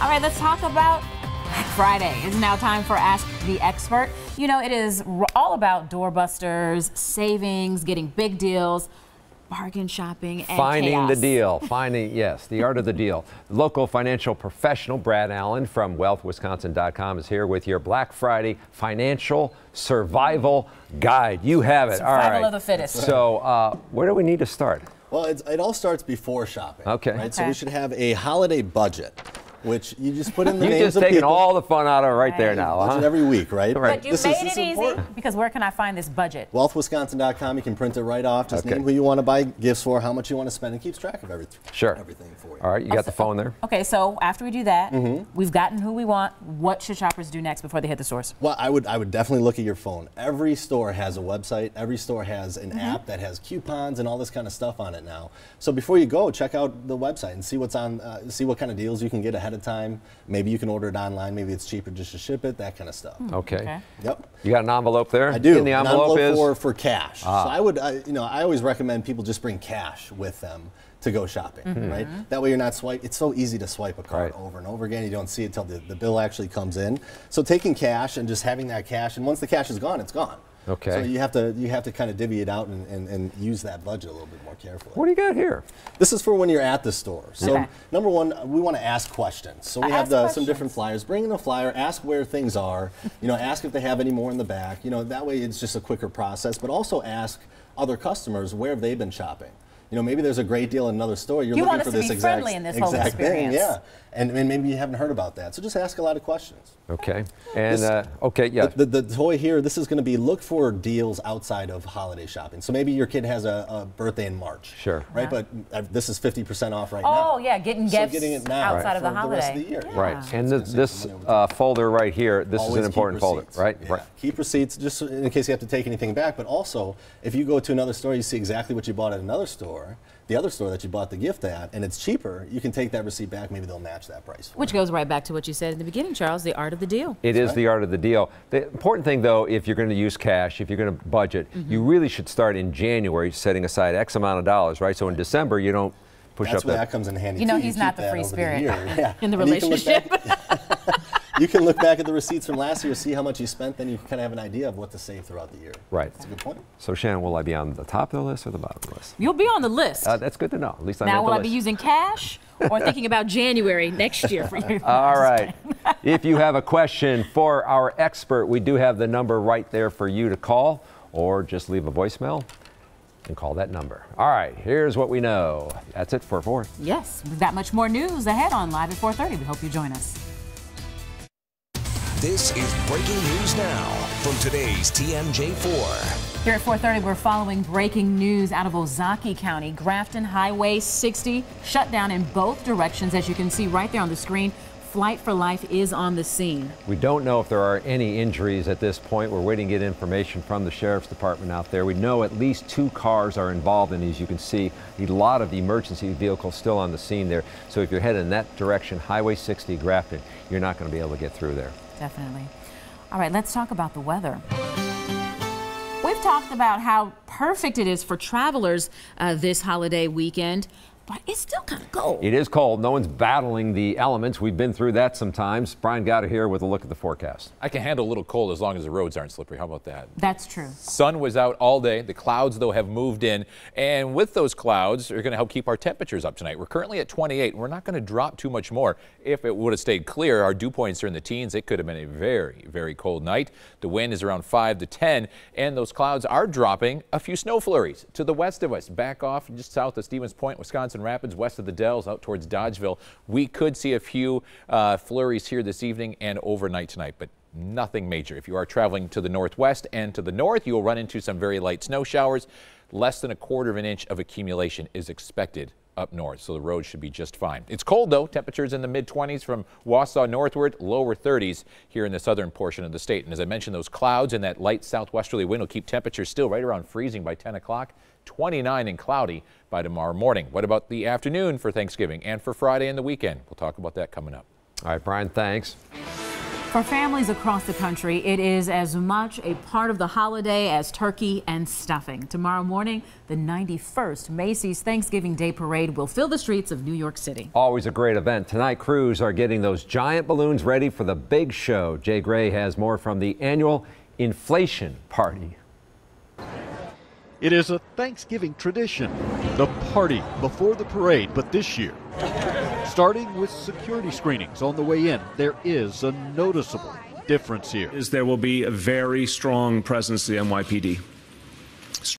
All right, let's talk about Friday. It's now time for Ask the Expert. You know, it is all about doorbusters, savings, getting big deals, bargain shopping, and Finding chaos. the deal. Finding, yes, the art of the deal. Local financial professional Brad Allen from wealthwisconsin.com is here with your Black Friday financial survival guide. You have it. Survival right. of the fittest. So, uh, where do we need to start? Well, it's, it all starts before shopping. Okay. Right. So we should have a holiday budget, which you just put in the You names just of taking all the fun out of it right there Right. now, budget huh? every week, right? Right. But you This made is- this it is easy important. because where can I find this budget? Wealthwisconsin.com. You can print it right off. Just Okay. name who you want to buy gifts for, how much you want to spend, and keeps track of everything. Sure. Everything for you. All right, you got the phone there? Okay, so after we do that, Mm-hmm. we've gotten who we want. What should shoppers do next before they hit the stores? Well, I would I would definitely look at your phone. Every store has a website. Every store has an Mm-hmm. app that has coupons and all this kind of stuff on it now. So before you go, check out the website and see what's on. Uh, see what kind of deals you can get ahead of time. Maybe you can order it online. Maybe it's cheaper just to ship it. That kind of stuff. Okay. Okay. Yep. You got an envelope there? I do. In the An envelope, is? Ah. for, for cash. So I would, I, you know, I always recommend people just bring cash with them to go shopping, right? That way you're not swipe. It's so easy to swipe a card Right. over and over again. You don't see it till the, the bill actually comes in. So taking cash and just having that cash, and once the cash is gone, it's gone. Okay. So you have to you have to kind of divvy it out and, and, and use that budget a little bit more carefully. What do you got here? This is for when you're at the store. So Okay. number one, we want to ask questions. So we Uh, have the, some different flyers. Bring in a flyer, ask where things are. You know, ask if they have any more in the back. You know, that way it's just a quicker process. But also ask other customers where have they been shopping. You know, maybe there's a great deal in another store. You're You looking want us for to this be exact, friendly in this whole exact thing. Yeah, and, and maybe you haven't heard about that. So just ask a lot of questions. Okay. And, This- uh, okay, yeah. The, the, the toy here, this is going to be look for deals outside of holiday shopping. So maybe your kid has a, a birthday in March. Sure. Right, Yeah. but uh, this is 50% off right now. Oh, yeah, getting So gifts getting it now outside of the for holiday. rest of the year. Yeah. Right. And It's this, this save money over uh, folder right here, this Always is an important folder, right? Yeah. Right. Keep receipts just in case you have to take anything back. But also, if you go to another store, you see exactly what you bought at another store, the other store that you bought the gift at, and it's cheaper, you can take that receipt back. Maybe they'll match that price. For Which goes right back to what you said in the beginning, Charles, the art of the deal. It is the art of the deal. The important thing, though, if you're going to use cash, if you're going to budget, Mm-hmm. you really should start in January, setting aside X amount of dollars, right? So in December, you don't push That's up where that. that comes in handy. You know too. he's keep not the free spirit year. Yeah. in the And you can look back- relationship. You can look back at the receipts from last year, see how much you spent, then you can kind of have an idea of what to save throughout the year. Right. That's a good point. So Shannon, will I be on the top of the list or the bottom of the list? You'll be on the list. Uh, that's good to know. At least I'm now, will the I be using cash or thinking about January next year for you? All right. if you have a question for our expert, we do have the number right there for you to call or just leave a voicemail and call that number. All right, here's what we know. That's it for four. Yes, we've got much more news ahead on Live at 4:30. We hope you join us. This is breaking news now from today's TMJ4. Here at 4:30, we're following breaking news out of Ozaukee County. Grafton Highway 60 shut down in both directions, as you can see right there on the screen. Flight for Life is on the scene. We don't know if there are any injuries at this point. We're waiting to get information from the sheriff's department out there. We know at least two cars are involved in these. You can see a lot of emergency vehicles still on the scene there. So if you're headed in that direction, Highway 60 Grafton, you're not going to be able to get through there. Definitely. All right, let's talk about the weather. We've talked about how perfect it is for travelers uh, this holiday weekend, but it's still kind of cold. It is cold. No one's battling the elements. We've been through that sometimes. Brian got it here with a look at the forecast. I can handle a little cold as long as the roads aren't slippery. How about that? That's true. Sun was out all day. The clouds, though, have moved in. And with those clouds, are going to help keep our temperatures up tonight. We're currently at 28. We're not going to drop too much more. If it would have stayed clear, our dew points are in the teens. It could have been a very, very cold night. The wind is around 5 to 10. And those clouds are dropping a few snow flurries to the west of us, back off just south of Stevens Point, Wisconsin Rapids, west of the Dells, out towards Dodgeville. We could see a few uh, flurries here this evening and overnight tonight, but nothing major. If you are traveling to the northwest and to the north, you will run into some very light snow showers. Less than a quarter of an inch of accumulation is expected up north, so the roads should be just fine. It's cold though, temperatures in the mid 20s from Wausau northward, lower 30s here in the southern portion of the state. And as I mentioned, those clouds and that light southwesterly wind will keep temperatures still right around freezing by 10 o'clock. 29 and cloudy by tomorrow morning. What about the afternoon for Thanksgiving and for Friday and the weekend? We'll talk about that coming up. All right, Brian, thanks. For families across the country, it is as much a part of the holiday as turkey and stuffing. Tomorrow morning, the 91st Macy's Thanksgiving Day Parade will fill the streets of New York City. Always a great event. Tonight, crews are getting those giant balloons ready for the big show. Jay Gray has more from the annual inflation party. It is a Thanksgiving tradition, the party before the parade, but this year, starting with security screenings on the way in, there is a noticeable difference here. Is there will be a very strong presence of the NYPD.